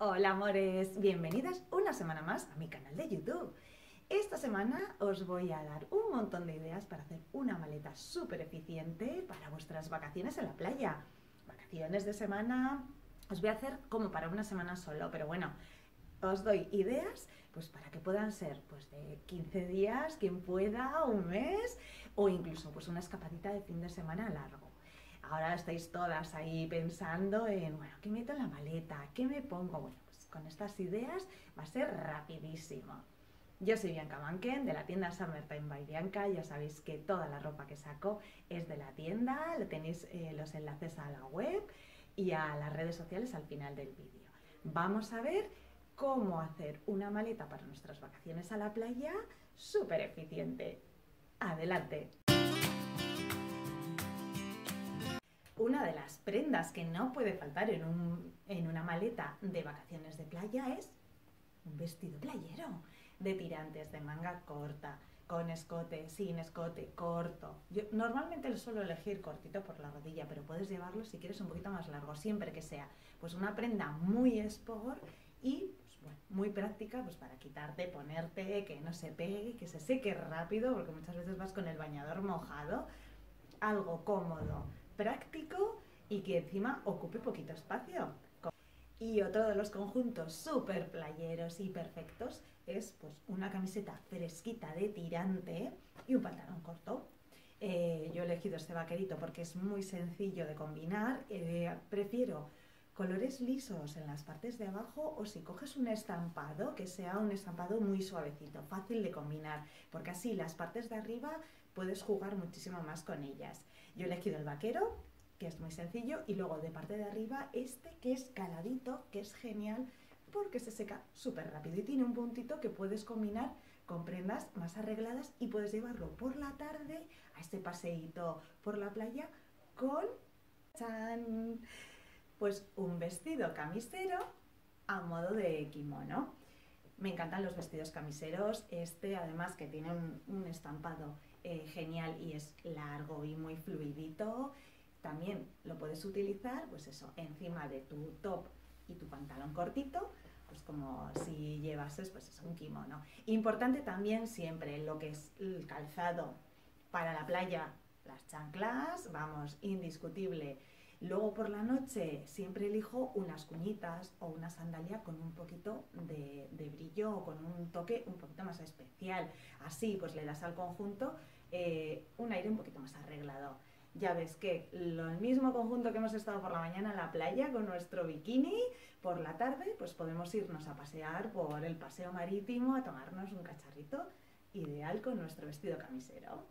Hola amores, bienvenidas una semana más a mi canal de YouTube. Esta semana os voy a dar un montón de ideas para hacer una maleta súper eficiente para vuestras vacaciones en la playa. Vacaciones de semana, os voy a hacer como para una semana solo, pero bueno, os doy ideas pues para que puedan ser pues de 15 días, quien pueda, un mes o incluso pues una escapadita de fin de semana largo. Ahora estáis todas ahí pensando en, bueno, ¿qué meto en la maleta? ¿Qué me pongo? Bueno, pues con estas ideas va a ser rapidísimo. Yo soy Bianca Manken de la tienda Summertime by Bianca. Ya sabéis que toda la ropa que saco es de la tienda. Tenéis eh, los enlaces a la web y a las redes sociales al final del vídeo. Vamos a ver cómo hacer una maleta para nuestras vacaciones a la playa súper eficiente. Adelante. Una de las prendas que no puede faltar en, un, en una maleta de vacaciones de playa es un vestido playero de tirantes de manga corta, con escote, sin escote, corto. Normalmente lo suelo elegir cortito por la rodilla, pero puedes llevarlo si quieres un poquito más largo, siempre que sea pues una prenda muy sport y pues, muy práctica pues para quitarte, ponerte, que no se pegue, que se seque rápido, porque muchas veces vas con el bañador mojado, algo cómodo, práctico y que encima ocupe poquito espacio. Y otro de los conjuntos súper playeros y perfectos es pues, una camiseta fresquita de tirante y un pantalón corto. Eh, yo he elegido este vaquerito porque es muy sencillo de combinar. Eh, prefiero colores lisos en las partes de abajo o si coges un estampado que sea un estampado muy suavecito, fácil de combinar, porque así las partes de arriba puedes jugar muchísimo más con ellas. Yo he elegido el vaquero, que es muy sencillo, y luego de parte de arriba este que es caladito, que es genial porque se seca súper rápido y tiene un puntito que puedes combinar con prendas más arregladas y puedes llevarlo por la tarde a este paseíto por la playa con pues un vestido camisero a modo de kimono. Me encantan los vestidos camiseros, este además que tiene un, estampado eh, genial y es largo y muy fluidito. También lo puedes utilizar, pues eso, encima de tu top y tu pantalón cortito, pues como si llevases pues es un kimono. Importante también siempre lo que es el calzado para la playa, las chanclas, vamos, indiscutible Luego por la noche siempre elijo unas cuñitas o una sandalia con un poquito de, brillo o con un toque un poquito más especial. Así pues le das al conjunto eh, un aire un poquito más arreglado. Ya ves que lo mismo conjunto que hemos estado por la mañana en la playa con nuestro bikini, por la tarde pues podemos irnos a pasear por el paseo marítimo a tomarnos un cacharrito ideal con nuestro vestido camisero.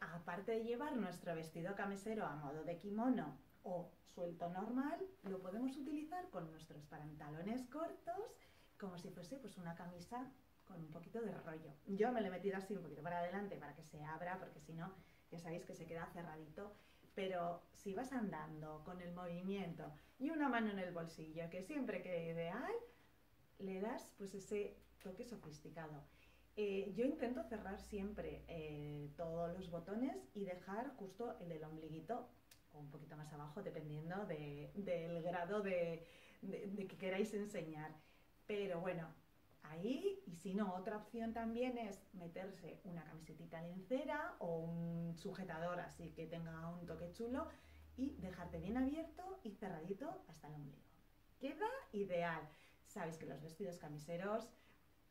Aparte de llevar nuestro vestido camisero a modo de kimono o suelto normal, lo podemos utilizar con nuestros pantalones cortos, como si fuese pues una camisa con un poquito de rollo. Yo me lo he metido así un poquito para adelante para que se abra, porque si no, ya sabéis que se queda cerradito. Pero si vas andando con el movimiento y una mano en el bolsillo, que siempre queda ideal, le das pues ese toque sofisticado. Eh, yo intento cerrar siempre eh, todos los botones y dejar justo el del ombliguito o un poquito más abajo, dependiendo del grado de, que queráis enseñar. Pero bueno, ahí, y si no, otra opción también es meterse una camisetita lencera o un sujetador así que tenga un toque chulo y dejarte bien abierto y cerradito hasta el ombligo. Queda ideal. Sabéis que los vestidos camiseros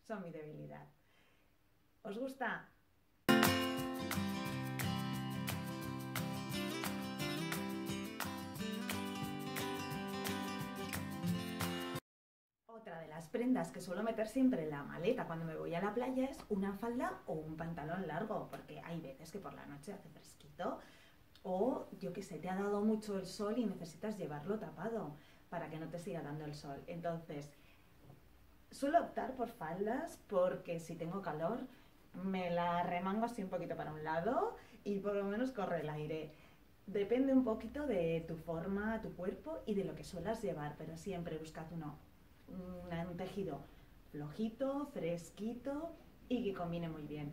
son mi debilidad. ¿Os gusta? Prendas que suelo meter siempre en la maleta cuando me voy a la playa es una falda o un pantalón largo, porque hay veces que por la noche hace fresquito o yo que sé, te ha dado mucho el sol y necesitas llevarlo tapado para que no te siga dando el sol. Entonces, suelo optar por faldas porque si tengo calor me la remango así un poquito para un lado y por lo menos corre el aire. Depende un poquito de tu forma, tu cuerpo y de lo que suelas llevar, pero siempre buscad uno un flojito, fresquito y que combine muy bien.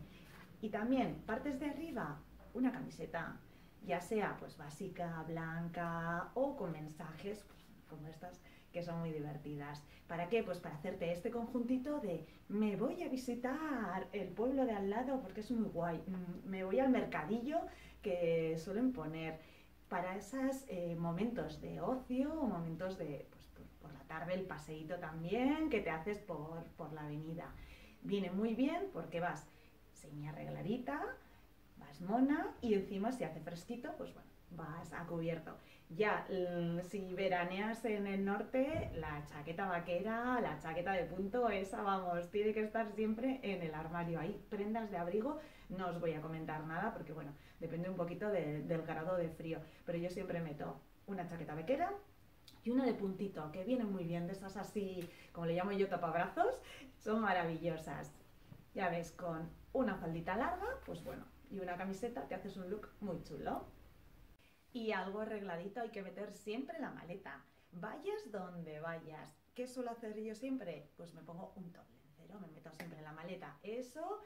Y también partes de arriba, una camiseta, ya sea pues básica, blanca o con mensajes como estas que son muy divertidas. ¿Para qué? Pues para hacerte este conjuntito de me voy a visitar el pueblo de al lado porque es muy guay, mm, me voy al mercadillo que suelen poner para esos eh, momentos de ocio o momentos de, por, la tarde, el paseíto también que te haces por, por la avenida. Viene muy bien porque vas semi arregladita, vas mona y encima si hace fresquito, pues bueno, vas a cubierto. Ya, si veraneas en el norte, la chaqueta vaquera, la chaqueta de punto, esa vamos, tiene que estar siempre en el armario. Hay prendas de abrigo, no os voy a comentar nada porque bueno, depende un poquito del grado de frío, pero yo siempre meto una chaqueta vaquera y una de puntito, que vienen muy bien, de esas así, como le llamo yo, tapabrazos, son maravillosas. Ya ves, con una faldita larga, pues bueno, y una camiseta te haces un look muy chulo y algo arregladito hay que meter siempre la maleta. Vayas donde vayas. ¿Qué suelo hacer yo siempre? Pues me pongo un top lencero, me meto siempre en la maleta. Eso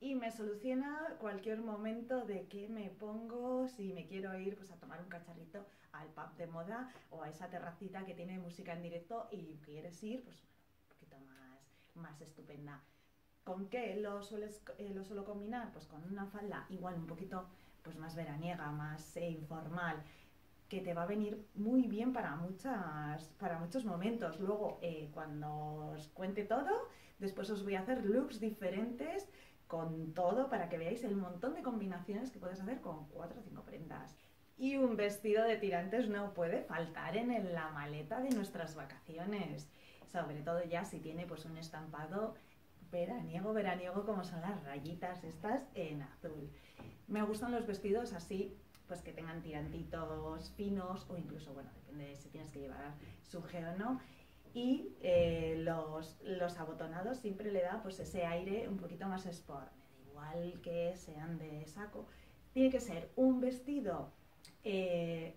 y me soluciona cualquier momento de que me pongo, si me quiero ir pues a tomar un cacharrito al pub de moda o a esa terracita que tiene música en directo y quieres ir, pues bueno, un poquito más, más estupenda. ¿Con qué lo, sueles, eh, lo suelo combinar? Pues con una falda igual un poquito pues más veraniega, más eh, informal, que te va a venir muy bien para, muchas, para muchos momentos. Luego, eh, cuando os cuente todo, después os voy a hacer looks diferentes con todo para que veáis el montón de combinaciones que puedes hacer con cuatro o cinco prendas. Y un vestido de tirantes no puede faltar en la maleta de nuestras vacaciones, sobre todo ya si tiene pues un estampado veraniego, veraniego como son las rayitas estas en azul. Me gustan los vestidos así, pues que tengan tirantitos finos o incluso, bueno, depende de si tienes que llevar suje o no. Y eh, los, los, abotonados siempre le da pues ese aire un poquito más sport. igual que sean de saco. Tiene que ser un vestido eh,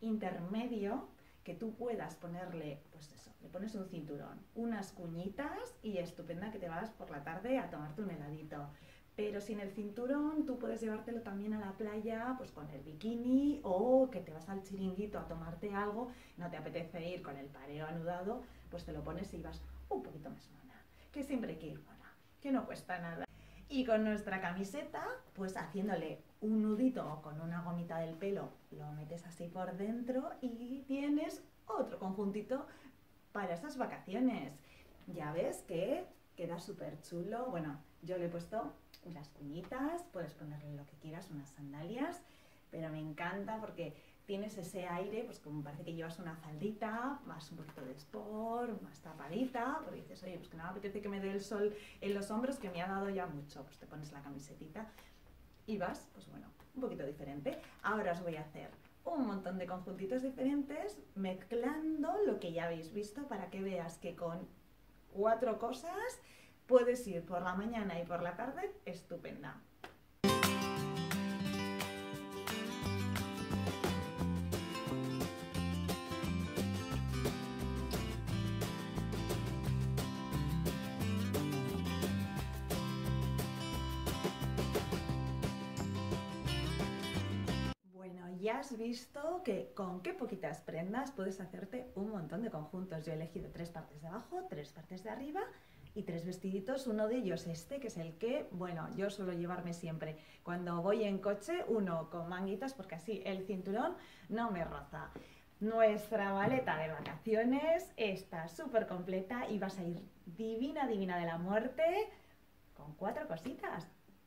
intermedio que tú puedas ponerle, pues eso, le pones un cinturón, unas cuñitas y estupenda que te vas por la tarde a tomarte un heladito. Pero sin el cinturón tú puedes llevártelo también a la playa, pues con el bikini o que te vas al chiringuito a tomarte algo, no te apetece ir con el pareo anudado, pues te lo pones y vas un poquito más mona. Que siempre hay que ir mona, que no cuesta nada. Y con nuestra camiseta, pues haciéndole un nudito con una gomita del pelo, lo metes así por dentro y tienes otro conjuntito para esas vacaciones. Ya ves que queda súper chulo. Bueno, yo le he puesto unas cuñitas, puedes ponerle lo que quieras, unas sandalias, pero me encanta porque tienes ese aire, pues como parece que llevas una faldita, más un poquito de sport, más tapadita, porque dices, oye, pues que no me apetece que me dé el sol en los hombros, que me ha dado ya mucho, pues te pones la camisetita y vas, pues bueno, un poquito diferente. Ahora os voy a hacer un montón de conjuntitos diferentes mezclando lo que ya habéis visto para que veas que con cuatro cosas puedes ir por la mañana y por la tarde estupenda. ya has visto que con qué poquitas prendas puedes hacerte un montón de conjuntos. Yo he elegido tres partes de abajo, tres partes de arriba y tres vestiditos. Uno de ellos este, que es el que, bueno, yo suelo llevarme siempre cuando voy en coche, uno con manguitas, porque así el cinturón no me roza. Nuestra maleta de vacaciones está súper completa y vas a ir divina, divina de la muerte con cuatro cositas.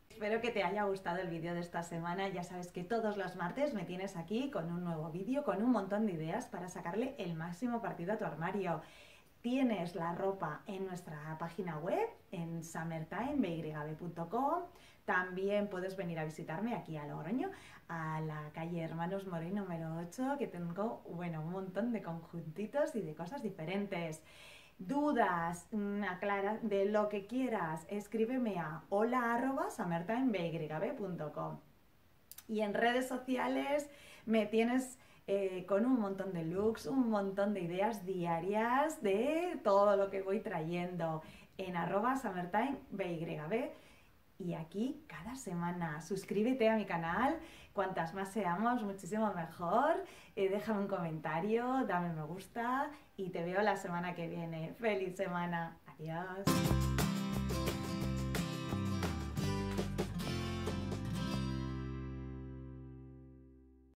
Espero que te haya gustado el vídeo de esta semana. Ya sabes que todos los martes me tienes aquí con un nuevo vídeo, con un montón de ideas para sacarle el máximo partido a tu armario. Tienes la ropa en nuestra página web, en summertimebygb.com. También puedes venir a visitarme aquí a Logroño, a la calle Hermanos Moreno número 8, que tengo, bueno, un montón de conjuntitos y de cosas diferentes dudas, aclara de lo que quieras, escríbeme a hola Y en redes sociales me tienes eh, con un montón de looks, un montón de ideas diarias de todo lo que voy trayendo en arroba y aquí cada semana. Suscríbete a mi canal, cuantas más seamos, muchísimo mejor. Eh, déjame un comentario, dame me gusta y te veo la semana que viene. ¡Feliz semana! Adiós.